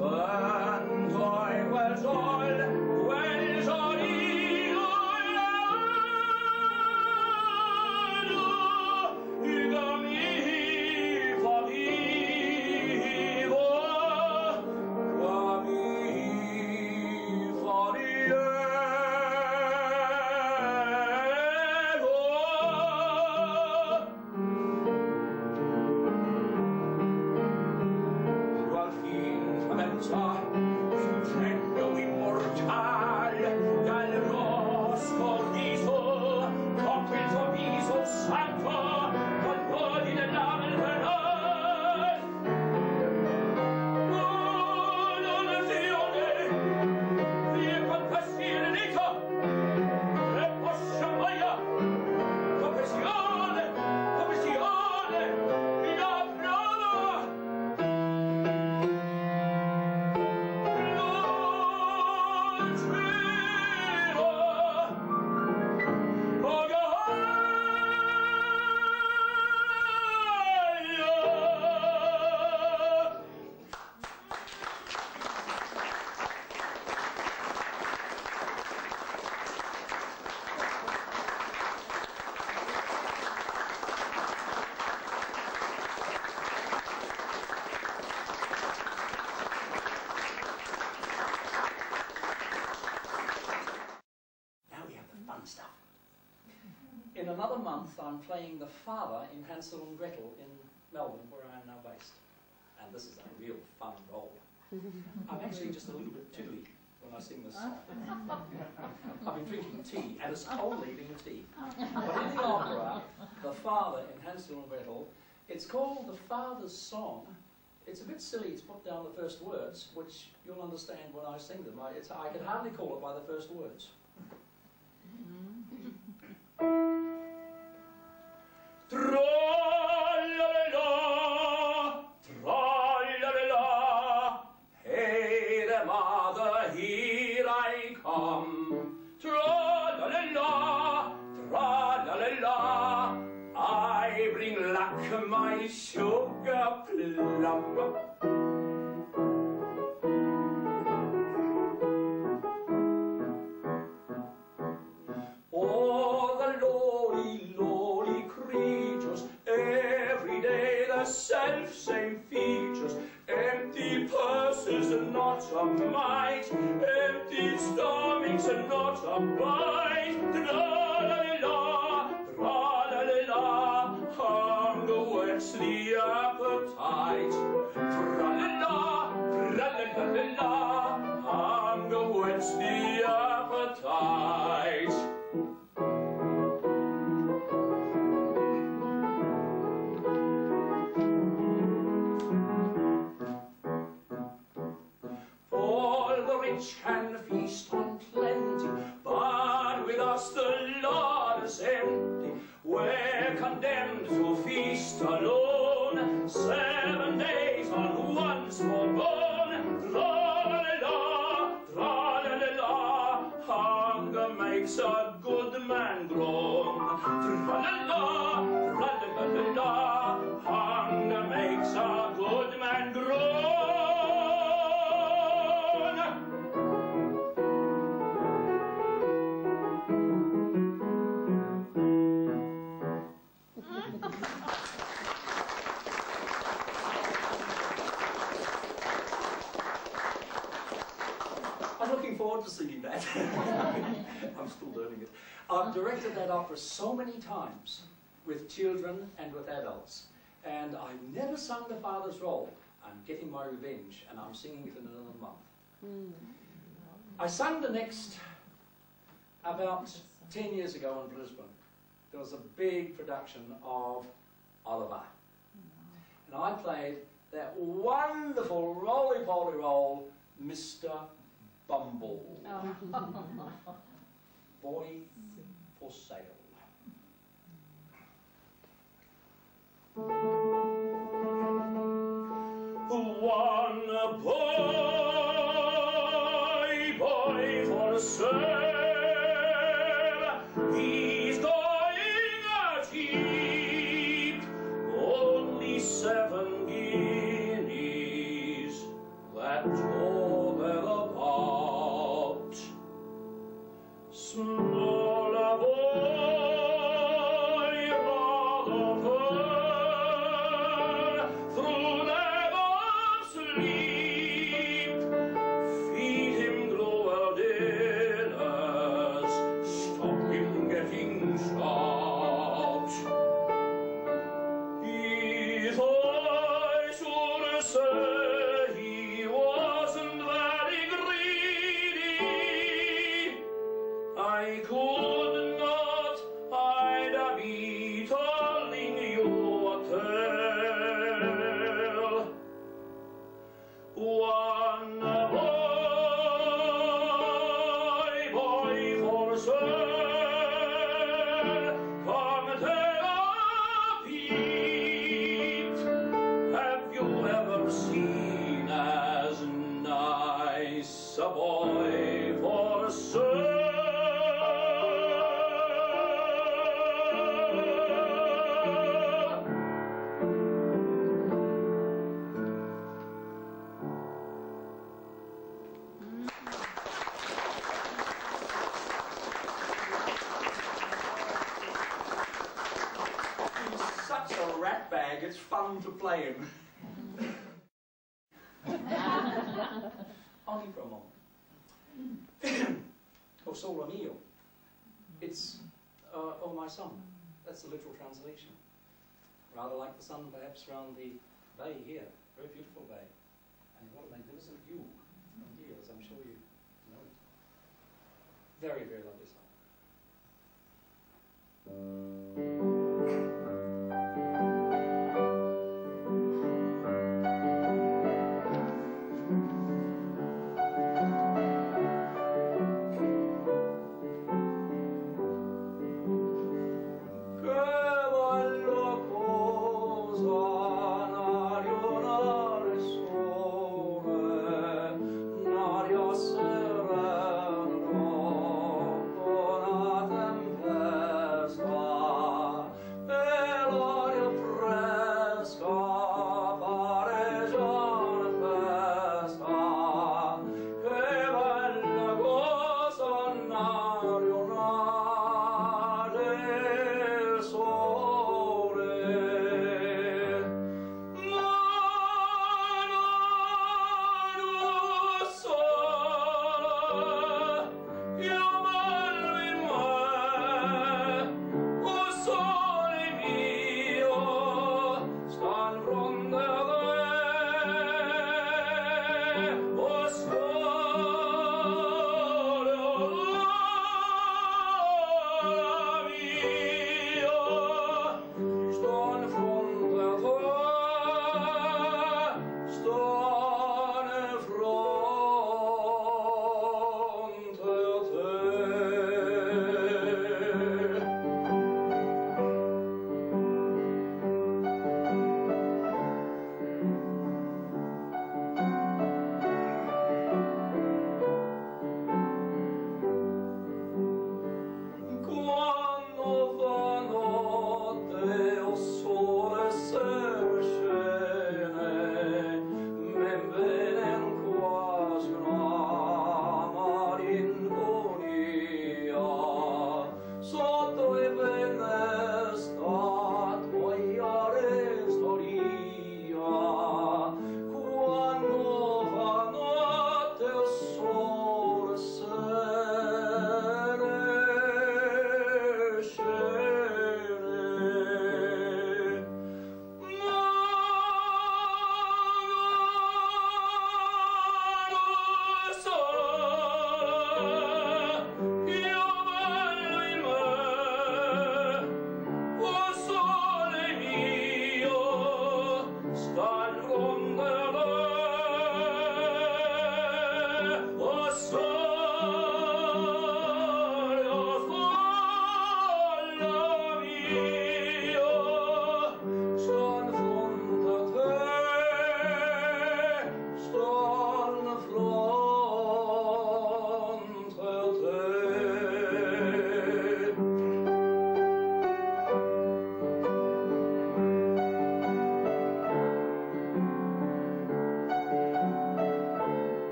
Bye. Month I'm playing the father in Hansel and Gretel in Melbourne, where I am now based. And this is a real fun role. I'm actually just a little bit tiddly when I sing this song. I've been drinking tea, and it's only been tea. But in the opera, the father in Hansel and Gretel, it's called the father's song. It's a bit silly to put down the first words, which you'll understand when I sing them. I, it's, I can hardly call it by the first words. Appetite. Tra-la-la, tra-la-la-la, hunger whets the appetite. Groan. Directed that opera so many times with children and with adults, and I've never sung the father's role. I'm getting my revenge, and I'm singing it in another month. Hmm. I sang the next about 10 years ago in Brisbane. There was a big production of Oliver. Hmm. And I played that wonderful roly-poly role, Mr. Bumble. Oh. Boy for sale. One boy, boy for sale, O sole mio. It's, uh, oh my sun. That's the literal translation. Rather like the sun, perhaps, round the bay here. Very beautiful bay. And what a magnificent view from here, as I'm sure you know it. Very, very lovely song.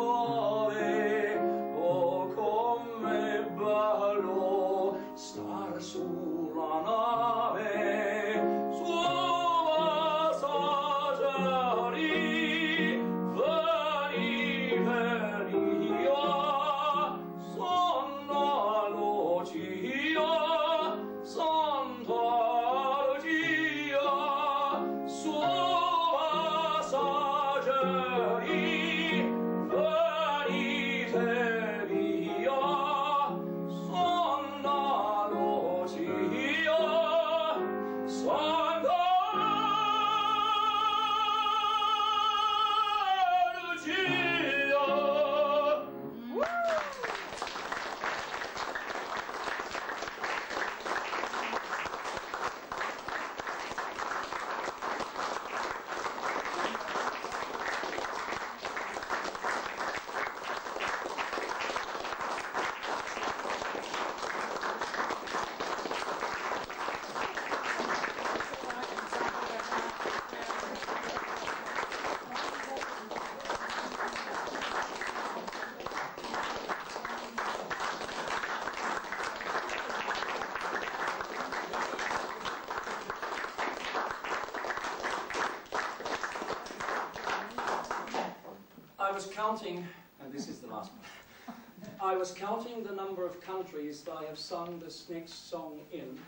Sole 去。Was counting, and this is the last one. I was counting the number of countries that I have sung this next song in,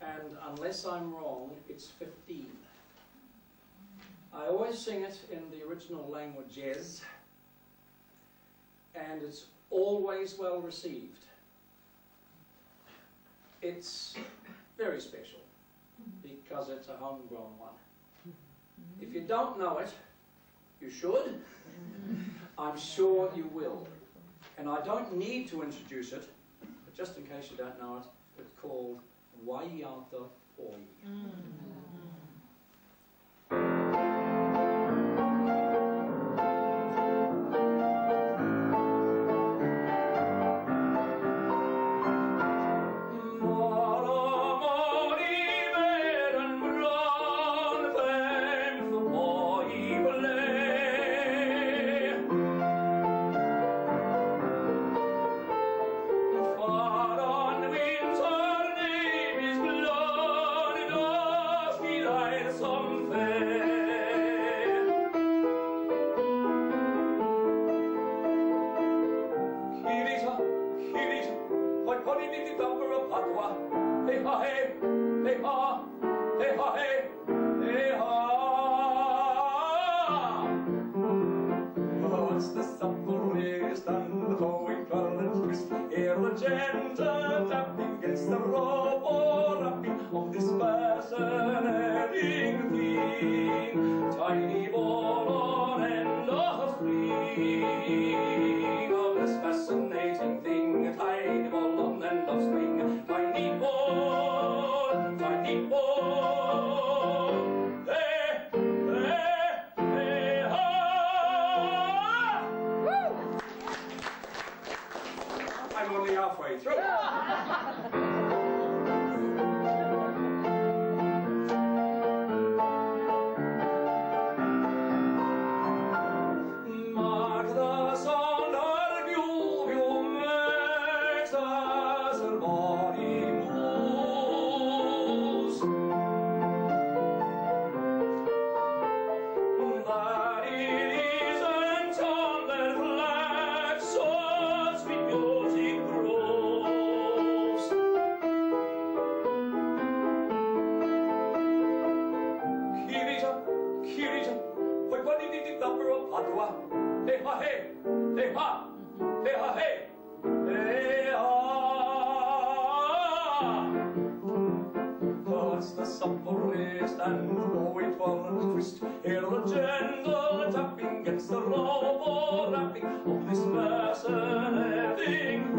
and unless I'm wrong, it's 15. I always sing it in the original languages, and it's always well received. It's very special because it's a homegrown one. If you don't know it, you should. I'm sure you will. And I don't need to introduce it, but just in case you don't know it, it's called Waiata Poi. Kirita, mm. was the raised, and going for a twist. Here the gentle tapping gets the rope or of this person